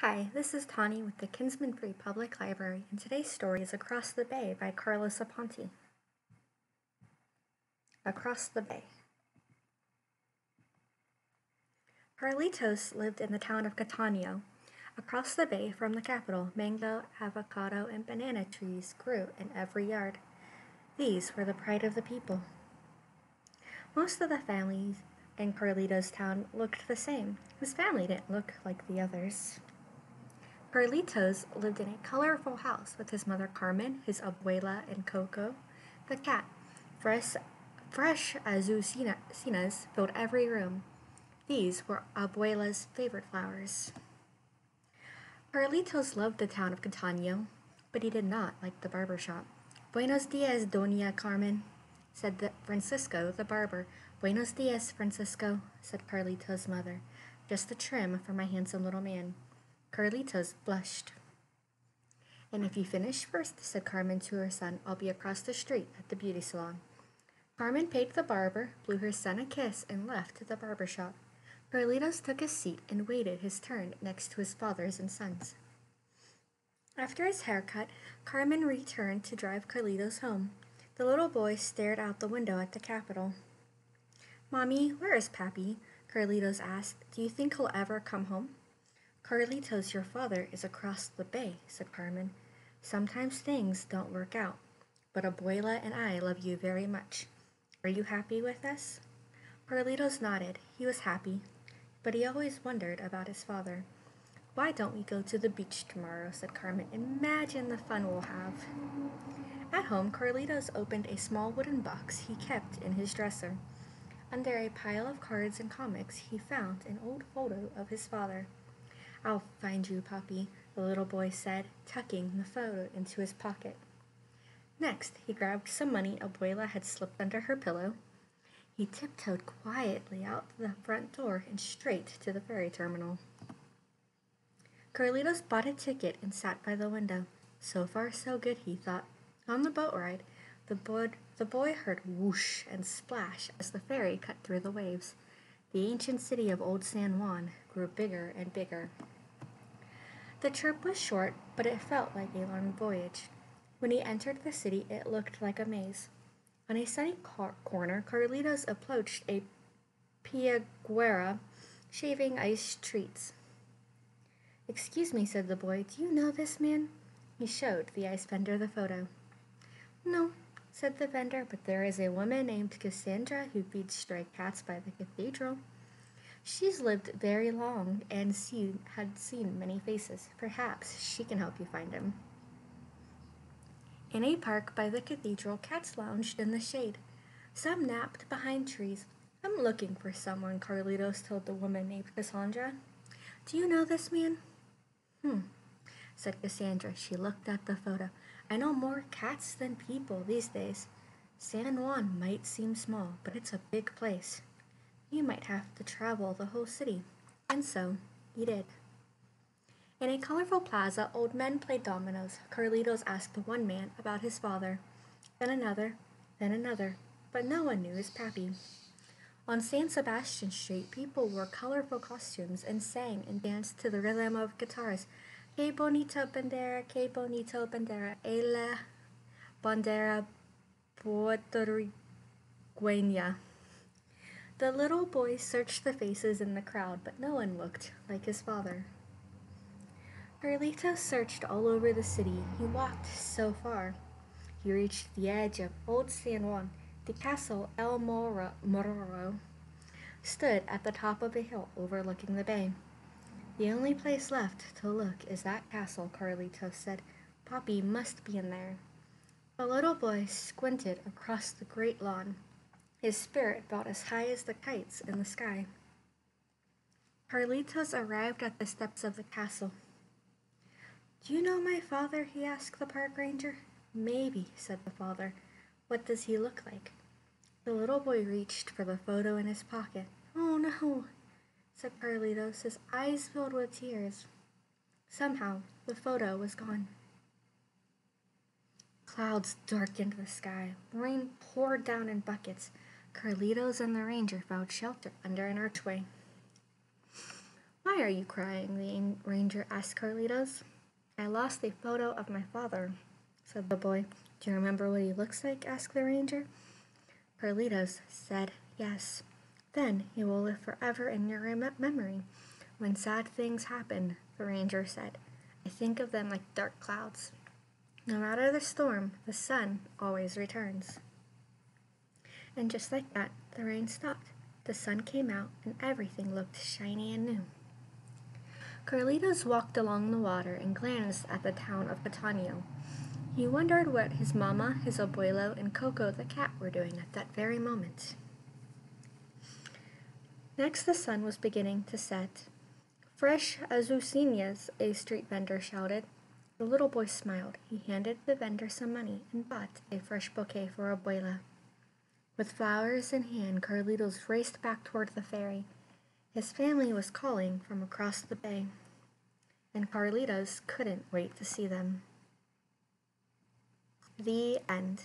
Hi, this is Tani with the Kinsman Free Public Library, and today's story is Across the Bay by Carlos Aponte. Across the Bay. Carlitos lived in the town of Catania. Across the bay from the capital, mango, avocado, and banana trees grew in every yard. These were the pride of the people. Most of the families in Carlitos' town looked the same. His family didn't look like the others. Carlitos lived in a colorful house with his mother Carmen, his abuela, and Coco, the cat. Fresh, fresh azucenas filled every room. These were abuela's favorite flowers. Carlitos loved the town of Catania, but he did not like the barber shop. Buenos dias, Doña Carmen, said the Francisco, the barber. Buenos dias, Francisco, said Carlitos' mother. Just the trim for my handsome little man. Carlitos blushed. And if you finish first, said Carmen to her son, I'll be across the street at the beauty salon. Carmen paid the barber, blew her son a kiss, and left the barber shop. Carlitos took his seat and waited his turn next to his father's and son's. After his haircut, Carmen returned to drive Carlitos home. The little boy stared out the window at the Capitol. Mommy, where is Pappy? Carlitos asked. Do you think he'll ever come home? Carlitos, your father, is across the bay, said Carmen. Sometimes things don't work out, but Abuela and I love you very much. Are you happy with us? Carlitos nodded. He was happy, but he always wondered about his father. Why don't we go to the beach tomorrow? said Carmen. Imagine the fun we'll have. At home, Carlitos opened a small wooden box he kept in his dresser. Under a pile of cards and comics, he found an old photo of his father. I'll find you, Poppy, the little boy said, tucking the photo into his pocket. Next, he grabbed some money Abuela had slipped under her pillow. He tiptoed quietly out the front door and straight to the ferry terminal. Carlitos bought a ticket and sat by the window. So far, so good, he thought. On the boat ride, the boy, the boy heard whoosh and splash as the ferry cut through the waves. The ancient city of Old San Juan grew bigger and bigger. The trip was short, but it felt like a long voyage. When he entered the city, it looked like a maze. On a sunny car- corner, Carlitos approached a piragüera shaving ice treats. Excuse me, said the boy, do you know this man? He showed the ice vendor the photo. No, said the vendor, but there is a woman named Cassandra who feeds stray cats by the cathedral. She's lived very long and seen, had seen many faces. Perhaps she can help you find him. In a park by the cathedral, cats lounged in the shade. Some napped behind trees. I'm looking for someone, Carlitos told the woman named Cassandra. Do you know this man? Hmm, said Cassandra. She looked at the photo. I know more cats than people these days. San Juan might seem small, but it's a big place. You might have to travel the whole city. And so he did. In a colorful plaza, old men played dominoes. Carlitos asked one man about his father, then another, then another, but no one knew his pappy. On San Sebastian Street, people wore colorful costumes and sang and danced to the rhythm of guitars. Que bonito bandera, que bonito bandera, ela bandera puertorriqueña. The little boy searched the faces in the crowd, but no one looked like his father. Carlito searched all over the city. He walked so far. He reached the edge of Old San Juan. The castle El Moro, Morro stood at the top of a hill overlooking the bay. The only place left to look is that castle, Carlito said. Poppy must be in there. The little boy squinted across the great lawn. His spirit felt as high as the kites in the sky. Carlitos arrived at the steps of the castle. Do you know my father? he asked the park ranger. Maybe, said the father. What does he look like? The little boy reached for the photo in his pocket. Oh no, said Carlitos, his eyes filled with tears. Somehow, the photo was gone. Clouds darkened the sky. Rain poured down in buckets. Carlitos and the ranger found shelter under an archway. Why are you crying? the ranger asked Carlitos. I lost a photo of my father, said the boy. Do you remember what he looks like? asked the ranger. Carlitos said yes. Then he will live forever in your memory. When sad things happen, the ranger said, I think of them like dark clouds. No matter the storm, the sun always returns. And just like that, the rain stopped. The sun came out, and everything looked shiny and new. Carlitos walked along the water and glanced at the town of Catania. He wondered what his mama, his abuelo, and Coco the cat were doing at that very moment. Next, the sun was beginning to set. Fresh azucenas, a street vendor shouted. The little boy smiled. He handed the vendor some money and bought a fresh bouquet for Abuela. With flowers in hand, Carlitos raced back toward the ferry. His family was calling from across the bay, and Carlitos couldn't wait to see them. The end.